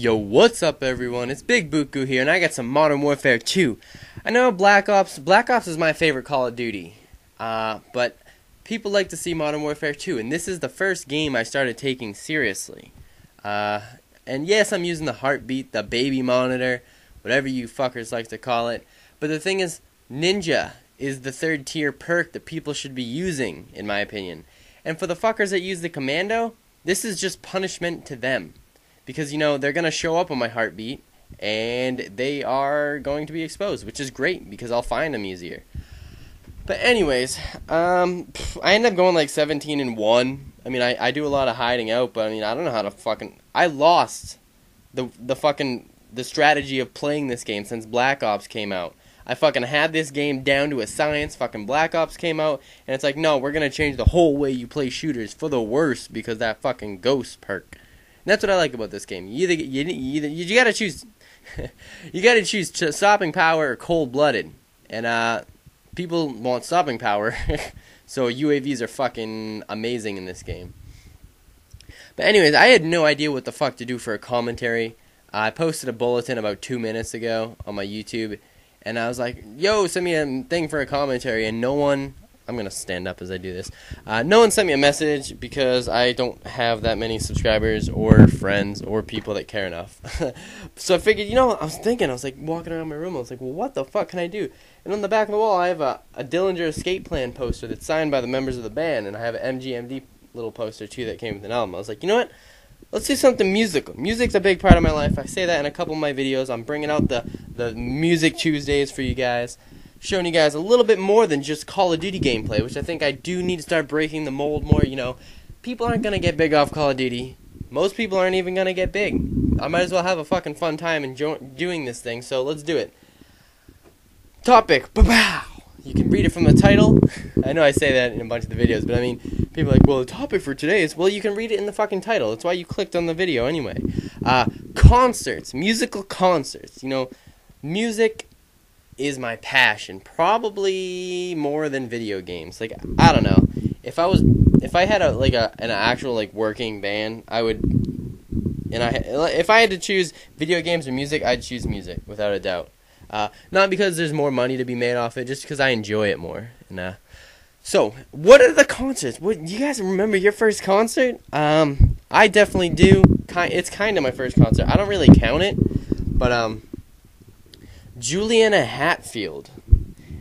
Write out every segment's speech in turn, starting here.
Yo, what's up, everyone? It's Big Bookoo here, and I got some Modern Warfare 2. I know Black Ops. Black Ops is my favorite Call of Duty, uh, but people like to see Modern Warfare 2, and this is the first game I started taking seriously. Uh, and yes, I'm using the heartbeat, the baby monitor, whatever you fuckers like to call it. But the thing is, Ninja is the third tier perk that people should be using, in my opinion. And for the fuckers that use the commando, this is just punishment to them. Because, you know, they're going to show up on my heartbeat and they are going to be exposed, which is great because I'll find them easier. But anyways, um, I end up going like 17 and 1. I mean, I, I do a lot of hiding out, but I mean, I don't know how to fucking I lost the the fucking the strategy of playing this game since Black Ops came out. I fucking had this game down to a science. Fucking Black Ops came out, and it's like, no, we're gonna change the whole way you play shooters for the worse because that fucking ghost perk. That's what I like about this game. You either you, you you, gotta choose, you gotta choose stopping power or cold blooded, and uh, people want stopping power, so UAVs are fucking amazing in this game. But anyways, I had no idea what the fuck to do for a commentary. I posted a bulletin about two minutes ago on my YouTube and I was like, "Yo, send me a thing for a commentary," and no one. I'm gonna stand up as I do this. Uh, no one sent me a message because I don't have that many subscribers or friends or people that care enough. so I figured, you know, I was thinking, I was like walking around my room. I was like, well, what the fuck can I do? And on the back of the wall, I have a, a Dillinger Escape Plan poster that's signed by the members of the band, and I have an MGMT little poster too that came with an album. I was like, you know what? let's do something musical. Music's a big part of my life. I say that in a couple of my videos. I'm bringing out the the music Tuesdays for you guys, showing you guys a little bit more than just Call of Duty gameplay, which I think I do need to start breaking the mold more. You know, people aren't gonna get big off Call of Duty. Most people aren't even gonna get big. I might as well have a fucking fun time enjoying doing this thing. So let's do it. Topic. Ba-bow. You can read it from the title. I know I say that in a bunch of the videos, but I mean, people are like, well, the topic for today is, well, you can read it in the fucking title. That's why you clicked on the video anyway. Uh, concerts, musical concerts. You know, music is my passion, probably more than video games. Like, I don't know. If I was, if I had a like a an actual like working band, I would. And I, if I had to choose video games or music, I'd choose music without a doubt. Uh, not because there's more money to be made off it, just because I enjoy it more. And uh, so, what are the concerts? What you guys remember your first concert? Um, I definitely do. It's kind of my first concert. I don't really count it, but um, Juliana Hatfield.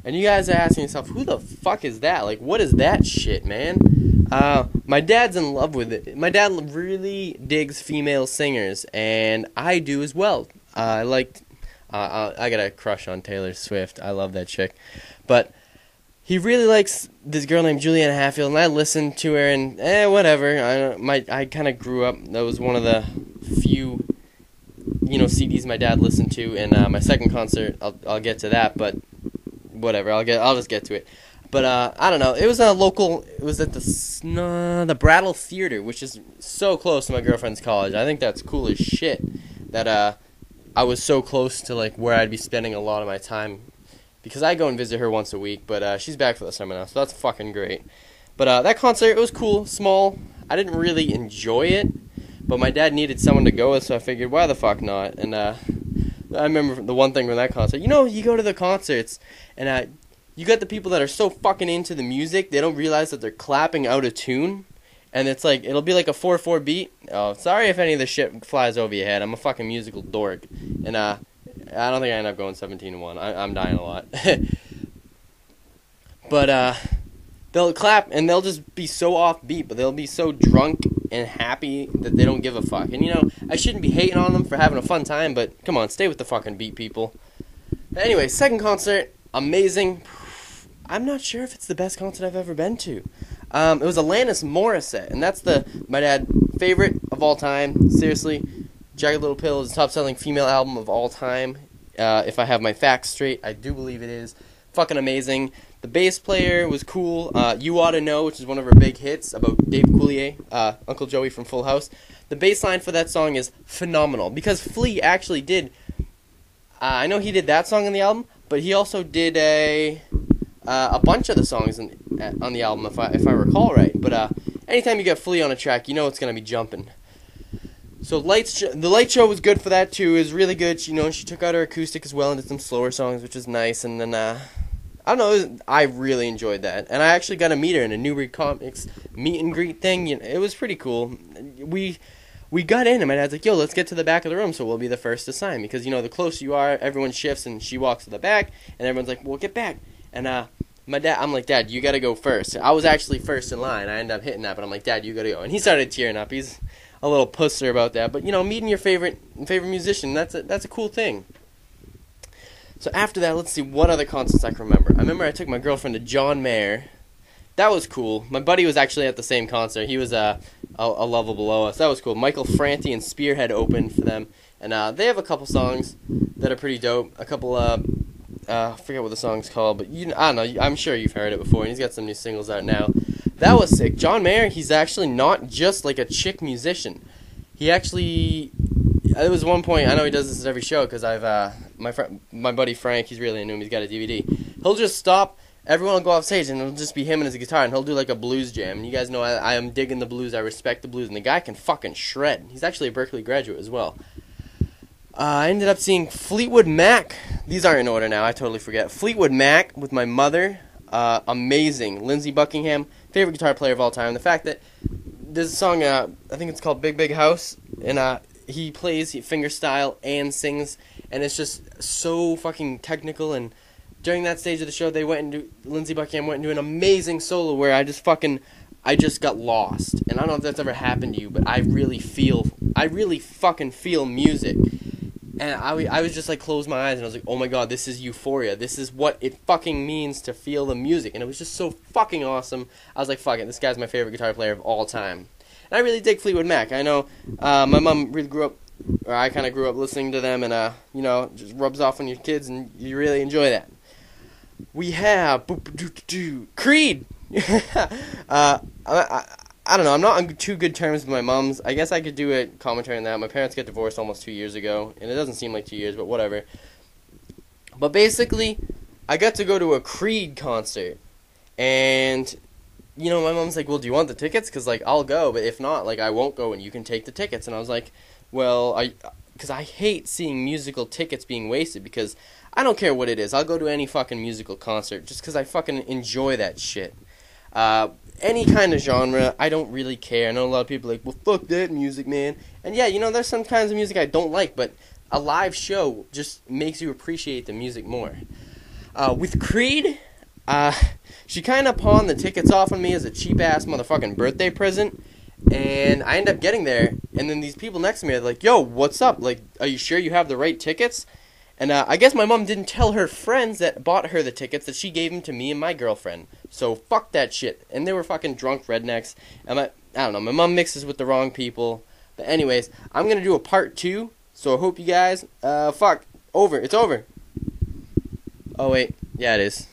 And you guys are asking yourself, who the fuck is that? Like, what is that shit, man? Uh, my dad's in love with it. My dad really digs female singers, and I do as well. Uh, I like uh, I got a crush on Taylor Swift. I love that chick. But he really likes this girl named Juliana Hatfield, and I listened to her, and eh, whatever. I my I kind of grew up. That was one of the few, you know, CDs my dad listened to. And uh, my second concert, I'll I'll get to that, but whatever. I'll get I'll just get to it. But uh, I don't know. It was a local. It was at the uh, the Brattle Theater, which is so close to my girlfriend's college. I think that's cool as shit. That uh, I was so close to like where I'd be spending a lot of my time because I go and visit her once a week, but uh, she's back for the summer now, so that's fucking great. But uh, that concert it was cool, small. I didn't really enjoy it, but my dad needed someone to go with, so I figured why the fuck not. And uh, I remember the one thing from that concert. You know, you go to the concerts and uh, you got the people that are so fucking into the music they don't realize that they're clapping out of tune and it's like it'll be like a four four beat. Oh, sorry if any of the shit flies over your head. I'm a fucking musical dork, and uh, I don't think I end up going seventeen to one. I, am dying a lot, but uh, they'll clap and they'll just be so off beat, but they'll be so drunk and happy that they don't give a fuck. And you know, I shouldn't be hating on them for having a fun time, but come on, stay with the fucking beat, people. Anyway, second concert, amazing. I'm not sure if it's the best concert I've ever been to. Um, it was Alanis Morissette, and that's the my dad favorite of all time. Seriously, Jagged Little Pill is the top-selling female album of all time. Uh, if I have my facts straight, I do believe it is. Fucking amazing. The bass player was cool. Uh, you ought to know, which is one of her big hits about Dave Coulier, uh, Uncle Joey from Full House. The bass line for that song is phenomenal because Flea actually did. Uh, I know he did that song on the album, but he also did a uh, a bunch of the songs in, uh, on the album, if I if I recall right. But uh, anytime you get Flea on a track, you know it's gonna be jumping. So lights, the light show was good for that too. It was really good. You know, she took out her acoustic as well and did some slower songs, which was nice. And then uh, I don't know, I really enjoyed that. And I actually got to meet her in a Newbury Comics meet and greet thing. You know, it was pretty cool. We we got in and my dad's like, "Yo, let's get to the back of the room so we'll be the first to sign." Because you know, the closer you are, everyone shifts and she walks to the back, and everyone's like, "Well, get back." And uh, my dad, I'm like, Dad, you gotta go first. I was actually first in line. I ended up hitting that, but I'm like, Dad, you gotta go. And he started tearing up. He's a little pusser about that, but you know, meeting your favorite favorite musician, that's a that's a cool thing. So after that, let's see what other concerts I can remember. I remember I took my girlfriend to John Mayer. That was cool. My buddy was actually at the same concert. He was uh, a, a level below us. That was cool. Michael Franti and Spearhead opened for them, and uh, they have a couple songs that are pretty dope. A couple uh, uh, I forget what the song's called, but you I don't know. I'm sure you've heard it before. And he's got some new singles out now. That was sick. John Mayer, he's actually not just like a chick musician. He actually there was one point I know he does this at every show because I've uh, my friend my buddy Frank he's really into him he's got a DVD he'll just stop everyone will go off stage and it'll just be him and his guitar and he'll do like a blues jam. And you guys know I, I am digging the blues I respect the blues and the guy can fucking shred. He's actually a Berklee graduate as well. Uh, I ended up seeing Fleetwood Mac. These aren't in order now I totally forget. Fleetwood Mac with my mother uh, amazing. Lindsey Buckingham favorite guitar player of all time. The fact that there's a song uh, I think it's called Big Big House and uh, he plays finger style and sings, and it's just so fucking technical. And during that stage of the show, they went into Lindsey Buckingham went into an amazing solo where I just fucking I just got lost. And I don't know if that's ever happened to you, but I really feel I really fucking feel music. And I, I was just like closed my eyes and I was like, oh my god, this is euphoria. This is what it fucking means to feel the music. And it was just so fucking awesome. I was like, fuck it, this guy's my favorite guitar player of all time. And I really dig Fleetwood Mac. I know uh, my mom really grew up, or I kind of grew up listening to them, and uh, you know, just rubs off on your kids, and you really enjoy that. We have Creed. uh, I, I, I don't know. I'm not on too good terms with my mom's. I guess I could do a commentary on that. My parents got divorced almost two years ago, and it doesn't seem like two years, but whatever. But basically, I got to go to a Creed concert, and you know, my mom's like, well, do you want the tickets? Because, like, I'll go, but if not, like, I won't go and you can take the tickets. And I was like, well, I, because I hate seeing musical tickets being wasted because I don't care what it is. I'll go to any fucking musical concert just because I fucking enjoy that shit. Uh, any kind of genre, I don't really care. I know a lot of people like, well, fuck that music, man. And yeah, you know, there's some kinds of music I don't like, but a live show just makes you appreciate the music more. Uh, with Creed, uh, she kind of pawned the tickets off on me as a cheap ass motherfucking birthday present. And I end up getting there, and then these people next to me are like, "Yo, what's up? Like, are you sure you have the right tickets?" And uh, I guess my mom didn't tell her friends that bought her the tickets that she gave them to me and my girlfriend. So fuck that shit. And they were fucking drunk rednecks. And my, I don't know, my mom mixes with the wrong people. But anyways, I'm gonna do a part two. So I hope you guys, uh, fuck, over. It's over. Oh wait, yeah it is.